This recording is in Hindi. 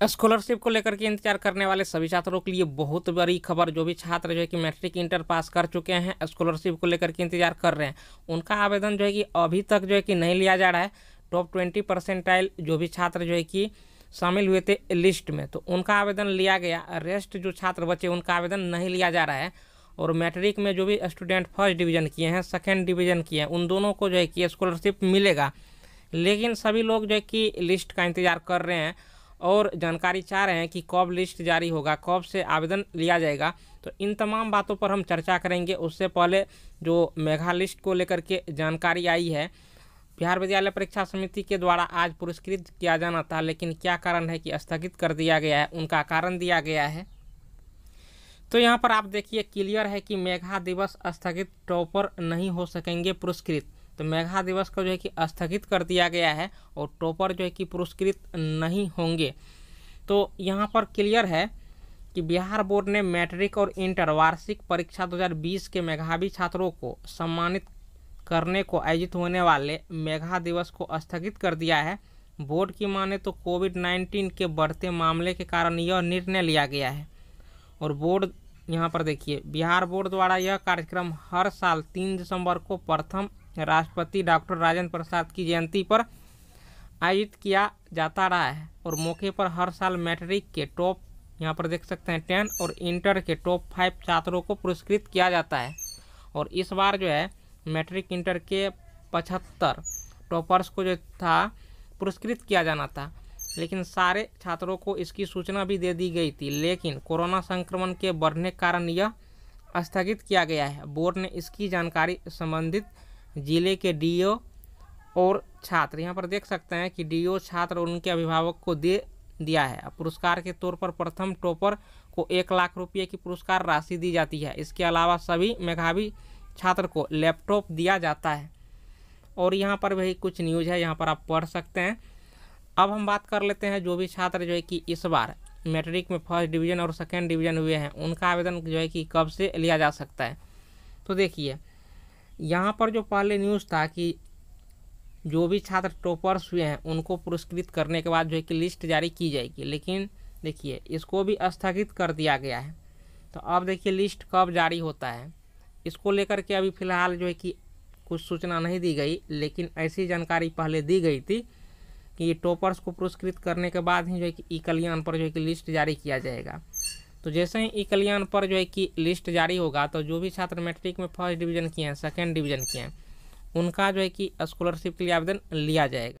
स्कॉलरशिप को लेकर के इंतज़ार करने वाले सभी छात्रों के लिए बहुत बड़ी खबर जो भी छात्र जो है कि मैट्रिक इंटर पास कर चुके हैं, स्कॉलरशिप को लेकर के इंतज़ार कर रहे हैं। उनका आवेदन जो है कि अभी तक जो है कि नहीं लिया जा रहा है। टॉप ट्वेंटी परसेंटाइल जो भी छात्र जो है कि शामिल हुए थे लिस्ट में तो उनका आवेदन लिया गया। रेस्ट जो छात्र बचे, उनका आवेदन नहीं लिया जा रहा है। और मैट्रिक में जो भी स्टूडेंट फ़र्स्ट डिवीज़न किए हैं, सेकेंड डिवीज़न किए हैं, उन दोनों को जो है कि स्कॉलरशिप मिलेगा। लेकिन सभी लोग जो है कि लिस्ट का इंतज़ार कर रहे हैं। और जानकारी चाह रहे हैं कि कब लिस्ट जारी होगा, कब से आवेदन लिया जाएगा। तो इन तमाम बातों पर हम चर्चा करेंगे। उससे पहले जो मेघा लिस्ट को लेकर के जानकारी आई है, बिहार विद्यालय परीक्षा समिति के द्वारा आज पुरस्कृत किया जाना था, लेकिन क्या कारण है कि स्थगित कर दिया गया है? उनका कारण दिया गया है। तो यहाँ पर आप देखिए, क्लियर है कि मेघा दिवस स्थगित, टॉपर नहीं हो सकेंगे पुरस्कृत। तो मेघा दिवस को जो है कि स्थगित कर दिया गया है और टॉपर जो है कि पुरस्कृत नहीं होंगे। तो यहाँ पर क्लियर है कि बिहार बोर्ड ने मैट्रिक और इंटर वार्षिक परीक्षा 2020 के मेघावी छात्रों को सम्मानित करने को आयोजित होने वाले मेघा दिवस को स्थगित कर दिया है। बोर्ड की माने तो कोविड 19 के बढ़ते मामले के कारण यह निर्णय लिया गया है। और बोर्ड यहाँ पर देखिए, बिहार बोर्ड द्वारा यह कार्यक्रम हर साल तीन दिसंबर को प्रथम राष्ट्रपति डॉक्टर राजेंद्र प्रसाद की जयंती पर आयोजित किया जाता रहा है और मौके पर हर साल मैट्रिक के टॉप यहाँ पर देख सकते हैं टेन और इंटर के टॉप फाइव छात्रों को पुरस्कृत किया जाता है। और इस बार जो है, मैट्रिक इंटर के पचहत्तर टॉपर्स को जो था, पुरस्कृत किया जाना था। लेकिन सारे छात्रों को इसकी सूचना भी दे दी गई थी, लेकिन कोरोना संक्रमण के बढ़ने के कारण यह स्थगित किया गया है। बोर्ड ने इसकी जानकारी संबंधित ज़िले के डीओ और छात्र। यहाँ पर देख सकते हैं कि डीओ छात्र और उनके अभिभावक को दे दिया है। पुरस्कार के तौर पर प्रथम टॉपर को एक लाख रुपये की पुरस्कार राशि दी जाती है। इसके अलावा सभी मेघावी छात्र को लैपटॉप दिया जाता है। और यहाँ पर भी कुछ न्यूज़ है, यहाँ पर आप पढ़ सकते हैं। अब हम बात कर लेते हैं जो भी छात्र जो है कि इस बार मैट्रिक में फ़र्स्ट डिवीज़न और सेकेंड डिवीज़न हुए हैं, उनका आवेदन जो है कि कब से लिया जा सकता है? तो देखिए यहाँ पर जो पहले न्यूज़ था कि जो भी छात्र टॉपर्स हुए हैं, उनको पुरस्कृत करने के बाद जो है कि लिस्ट जारी की जाएगी। लेकिन देखिए, इसको भी स्थगित कर दिया गया है। तो अब देखिए लिस्ट कब जारी होता है? इसको लेकर के अभी फ़िलहाल जो है कि कुछ सूचना नहीं दी गई, लेकिन ऐसी जानकारी पहले दी गई थी कि टॉपर्स को पुरस्कृत करने के बाद ही जो है कि ई कल्याण पर जो है कि लिस्ट जारी किया जाएगा। तो जैसे ही ई कल्याण पर जो है कि लिस्ट जारी होगा तो जो भी छात्र मैट्रिक में फ़र्स्ट डिवीज़न किए हैं सेकेंड डिवीज़न किए हैं, उनका जो है कि स्कॉलरशिप के लिए आवेदन लिया जाएगा।